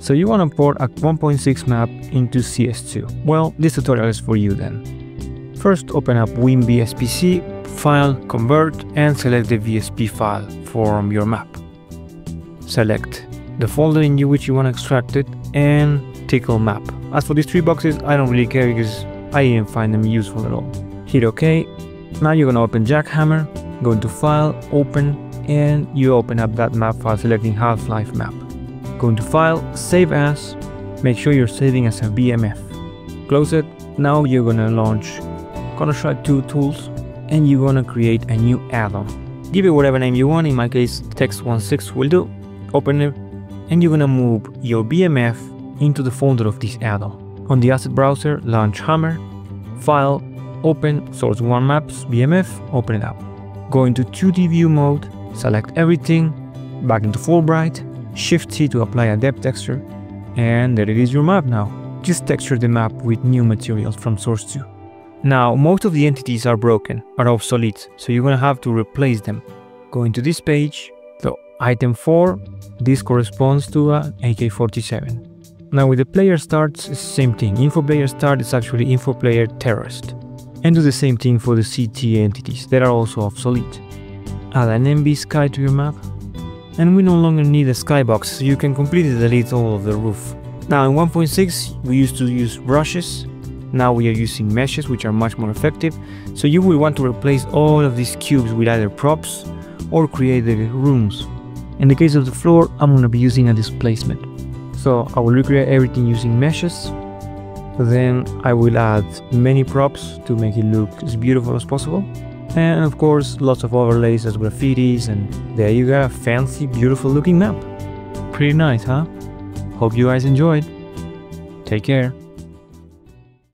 So you want to port a 1.6 map into CS2. Well, this tutorial is for you then. First open up WinBSPC, File, Convert and select the BSP file from your map. Select the folder in which you want to extract it and tickle map. As for these three boxes, I don't really care because I didn't find them useful at all. Hit OK. Now you're gonna open Jackhammer, go into File, Open, and you open up that map file selecting Half-Life map. Go into File, Save As, make sure you're saving as a VMF. Close it. Now you're gonna launch Counter-Strike 2 tools and you're gonna create a new add-on. Give it whatever name you want, in my case text16 will do. Open it and you're gonna move your VMF into the folder of this add-on. On the asset browser, launch Hammer, File, Open, Source 1 Maps, VMF, open it up. Go into 2D view mode, select everything, back into Fullbright, Shift T to apply a depth texture, and there it is your map now. Just texture the map with new materials from Source 2. Now, most of the entities are broken, are obsolete, so you're gonna have to replace them. Go into this page, so item 4, this corresponds to a AK-47. Now with the player starts, it's the same thing. Info player start is actually info player terrorist. And do the same thing for the CT entities that are also obsolete. Add an env_sky to your map. And we no longer need a skybox, so you can completely delete all of the roof. Now in 1.6 we used to use brushes, now we are using meshes which are much more effective, so you will want to replace all of these cubes with either props or create the rooms. In the case of the floor, I'm going to be using a displacement. So I will recreate everything using meshes. Then I will add many props to make it look as beautiful as possible. And of course, lots of overlays as graffitis and there you got a fancy, beautiful looking map. Pretty nice, huh? Hope you guys enjoyed. Take care.